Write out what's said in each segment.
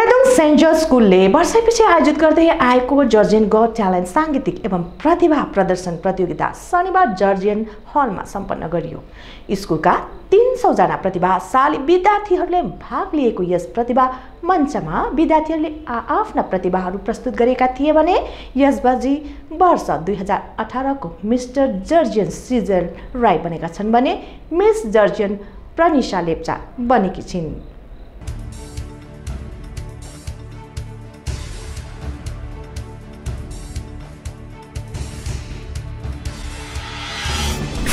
Pedong Saint George स्कुलले वर्षैपछि आयोजित गर्दै आएको जर्जियन गड ट्यालेन्ट साङ्गीतिक एवं प्रतिभा प्रदर्शन प्रतियोगिता शनिबार जर्जियन हलमा सम्पन्न गरियो। स्कुलका तिन सौजना प्रतिभाशाली विद्यार्थीहरूले भाग लिएको यस प्रतिभा मञ्चमा विद्यार्थीहरूले आफ्ना प्रतिभाहरू प्रस्तुत गरेका थिए भने यसबाजी वर्ष दुई हजार अठारको मिस्टर जर्जियन सिजल राई बनेका छन् भने मिस जर्जियन प्रनिशा लेप्चा बनेकी छिन्।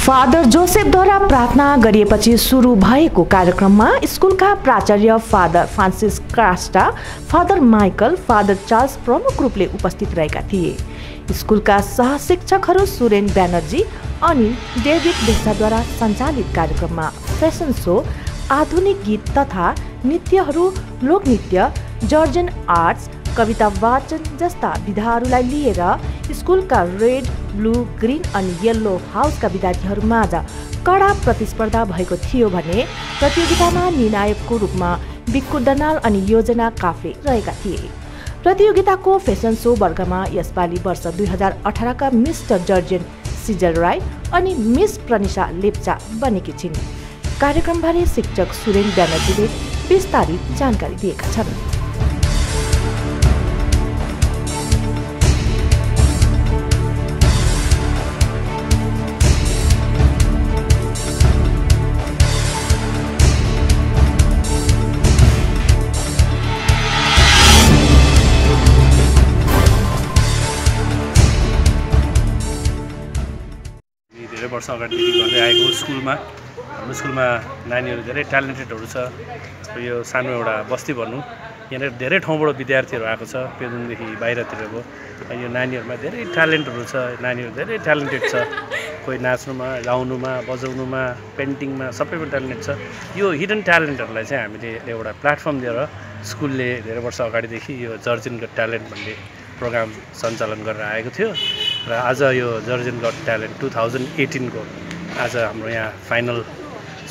फादर जोसेफद्वारा प्रार्थना गरिएपछि सुरु भएको कार्यक्रममा स्कुलका प्राचार्य father Francis Crasta father Michael father Charles प्रमुख रूपले उपस्थित रहेका थिए। स्कुलका सहशिक्षकहरू सुरेन ब्यानर्जी अनि डेभिड देसाद्वारा सञ्चालित कार्यक्रममा फेसन सो आधुनिक गीत तथा नृत्यहरू लोकनृत्य जर्जन आर्ट्स कविता वाचन जस्ता विधाहरूलाई लिएर स्कुलका रेड ब्लू ग्रिन अनि येल्लो हाउसका विद्यार्थीहरू माझ कडा प्रतिस्पर्धा भएको थियो भने प्रतियोगितामा निर्णायकको रूपमा बिक्कु दनाल अनि योजना काफे रहेका थिए। प्रतियोगिताको फेसन सो वर्गमा यसपालि वर्ष दुई हजार अठारका मिस्टर जर्जियन सिजल राई अनि मिस प्रनिशा लेप्चा बनेकी छिन्। कार्यक्रमबारे शिक्षक सुरेन ब्यानर्जीले विस्तारित जानकारी दिएका छन्। वर्ष अगाडिदेखि गर्दै आएको स्कुलमा। हाम्रो स्कुलमा नानीहरू धेरै ट्यालेन्टेडहरू छ। यो सानो एउटा बस्ती भनौँ यहाँनिर धेरै ठाउँबाट विद्यार्थीहरू आएको छ। पेदुङदेखि बाहिरतिरको यो नानीहरूमा धेरै ट्यालेन्टहरू छ। नानीहरू धेरै ट्यालेन्टेड छ। कोही नाच्नुमा गाउनुमा बजाउनुमा पेन्टिङमा सबैमा ट्यालेन्टेड छ। यो हिडन ट्यालेन्टहरूलाई चाहिँ हामीले एउटा प्लेटफर्म दिएर स्कुलले धेरै वर्ष अगाडिदेखि यो जर्जिन ट्यालेन्ट भन्ने प्रोग्राम सञ्चालन गरेर आएको थियो र आज यो Georgian got talent two thousand एटिनको आज हाम्रो यहाँ फाइनल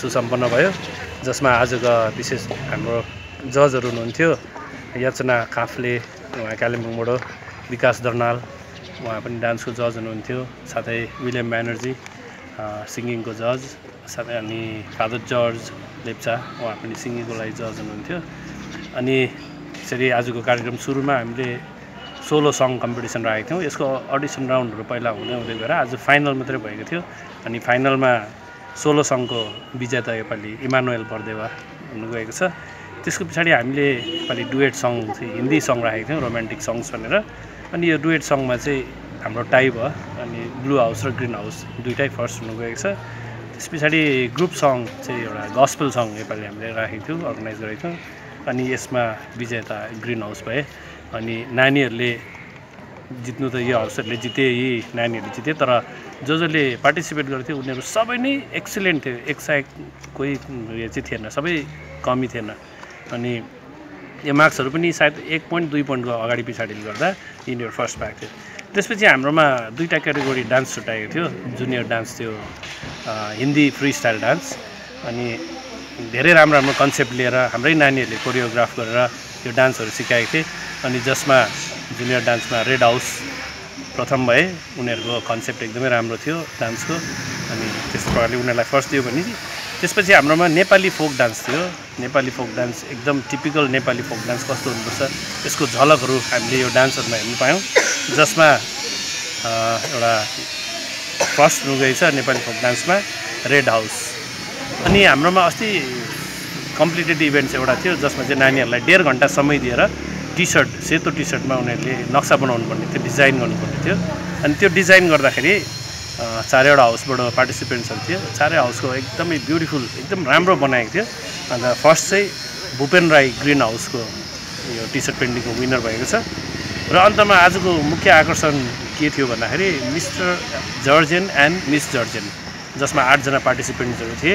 सुसम्पन्न भयो जसमा आजको विशेष हाम्रो जजहरू हुनुहुन्थ्यो याचना काफले उहाँ कालिम्पोङबाट विकास दर्नाल उहाँ पनि डान्सको जज हुनुहुन्थ्यो साथै विलियम ब्यानर्जी सिङ्गिङको जज साथै अनि फादर जर्ज लेप्चा उहाँ पनि सिङ्गिङको लागि जज हुनुहुन्थ्यो। अनि यसरी आजको कार्यक्रम सुरुमा हामीले सोलो सङ कम्पिटिसन राखेको थियौँ। यसको अडिसन राउन्डहरू पहिला हुँदै हुँदै गएर आज फाइनल मात्रै भएको थियो अनि फाइनलमा सोलो सङको विजेता योपालि इमानुएल बर्देवा हुनु गएको छ। त्यसको पछाडि हामीले योपालि डुएट सङ हिन्दी सङ राखेको थियौँ रोमान्टिक सङ्ग्स भनेर। अनि यो डुएट सङमा चाहिँ हाम्रो टाई भयो अनि ब्लु हाउस र ग्रिन हाउस दुइटै फर्स्ट हुनु गएको छ। त्यस पछाडि ग्रुप सङ चाहिँ एउटा गस्पल सङ योपालि हामीले राखेको थियौँ अर्गनाइज गरेको थियौँ। अनि यसमा विजेता ग्रिन हाउस भए अनि नानीहरूले जित्नु त यो हाउसहरूले जिते यी नानीहरूले जिते तर जो जसले पार्टिसिपेट गर्थ्यो उनीहरू सबै नै एक्सिलेन्ट थियो। एक साइड कोही उयो चाहिँ थिएन सबै कमी थिएन। अनि यो मार्क्सहरू पनि सायद एक पोइन्ट दुई पोइन्टको अगाडि पछाडिले गर्दा यिनीहरू फर्स्ट पाएको थियो। त्यसपछि हाम्रोमा दुईवटा क्याटेगोरी डान्स छुट्याएको थियो। जुनियर डान्स थियो हिन्दी फ्री स्टाइल डान्स अनि धेरै राम्रो राम्रो कन्सेप्ट लिएर हाम्रै नानीहरूले कोरियोग्राफ गरेर यो डान्सहरू सिकाएको थिएँ। अनि जसमा जुनियर डान्समा रेड हाउस प्रथम भए उनीहरूको कन्सेप्ट एकदमै राम्रो थियो डान्सको। अनि त्यस्तो प्रकारले उनीहरूलाई फर्स्ट दियो भने त्यसपछि हाम्रोमा नेपाली फोक डान्स थियो। नेपाली फोक डान्स एकदम टिपिकल नेपाली फोक डान्स कस्तो हुनुपर्छ यसको झलकहरू हामीले यो डान्सहरूमा हेर्नु पायौँ। जसमा एउटा फर्स्ट हुनु गएछ नेपाली फोक डान्समा रेड हाउस अनि हाम्रोमा अस्ति कम्प्लिटेड इभेन्ट्स एउटा थियो जसमा चाहिँ नानीहरूलाई डेढ घन्टा समय दिएर टी सर्ट सेतो टी सर्टमा उनीहरूले नक्सा बनाउनु पर्ने थियो डिजाइन गर्नुपर्ने थियो। अनि त्यो डिजाइन गर्दाखेरि चारैवटा हाउसबाट पार्टिसिपेन्ट्सहरू थियो चारै हाउसको एकदमै ब्युटिफुल एकदम राम्रो बनाएको थियो। अन्त फर्स्ट चाहिँ भूपेन राई ग्रिन हाउसको यो टी सर्ट पेन्टिङको विनर भएको छ। र अन्तमा आजको मुख्य आकर्षण के थियो भन्दाखेरि mister Georgian and miss Georgian जसमा आठजना पार्टिसिपेन्ट्सहरू थिए।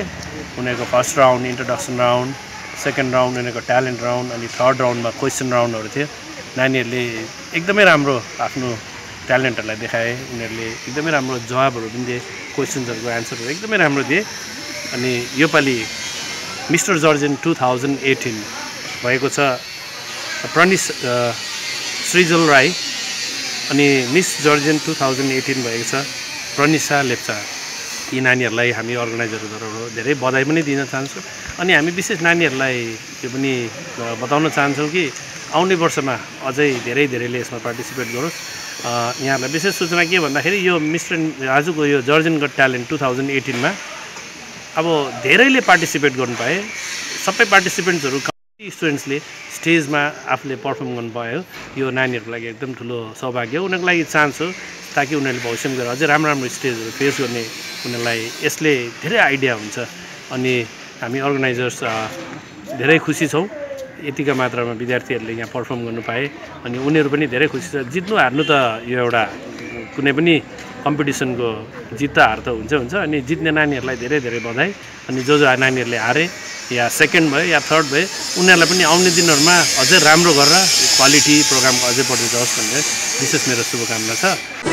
उनीहरूको first round introduction round second round उनीहरूको ट्यालेन्ट राउन्ड अनि थर्ड राउन्डमा क्वेसन राउन्डहरू थियो। नानीहरूले एकदमै राम्रो आफ्नो ट्यालेन्टहरूलाई देखाए। उनीहरूले एकदमै राम्रो जवाबहरू पनि दिए क्वेसन्सहरूको एन्सरहरू एकदमै राम्रो दिए। अनि योपालि mister Georgian two thousand eighteen भएको छ। प्रनिस सृजल राई अनि miss Georgian two thousand eighteen भएको छ। प्रनिसा लेप्चा। यी नानीहरूलाई हामी अर्गनाइजरहरूबाट धेरै बधाई पनि दिन चाहन्छौँ। अनि हामी विशेष नानीहरूलाई यो पनि बताउन चाहन्छौँ कि आउने वर्षमा अझै धेरै धेरैले यसमा पार्टिसिपेट गरोस्। यहाँहरूलाई विशेष सूचना के भन्दाखेरि यो मिस्टर आजको यो Georgian got talent two thousand एटिनमा अब धेरैले पार्टिसिपेट गर्नु पाए। सबै पार्टिसिपेन्ट्सहरू कति स्टुडेन्ट्सले स्टेजमा आफूले पर्फर्म गर्नु पायो। यो नानीहरूको लागि एकदम ठुलो सौभाग्य। हो उनीहरूको लागि चान्स हो ताकि उनीहरूले भविष्यमा गएर अझै राम्रो राम्रो स्टेजहरू फेस गर्ने उनीहरूलाई यसले धेरै आइडिया हुन्छ। अनि हामी अर्गनाइजर्स धेरै खुसी छौँ। यतिका मात्रामा विद्यार्थीहरूले यहाँ पर्फर्म गर्नु पाए। अनि उनीहरू पनि धेरै खुसी छ। जित्नु हार्नु त यो एउटा कुनै पनि कम्पिटिसनको जित त हार त हुन्छ हुन्छ। अनि जित्ने नानीहरूलाई धेरै धेरै बधाई। अनि जो जो नानीहरूले हारे या सेकेन्ड भयो या थर्ड भयो उनीहरूलाई पनि आउने दिनहरूमा अझै राम्रो गरेर क्वालिटी प्रोग्राम अझै बढ्दै जाओस् भन्ने विशेष मेरो शुभकामना छ।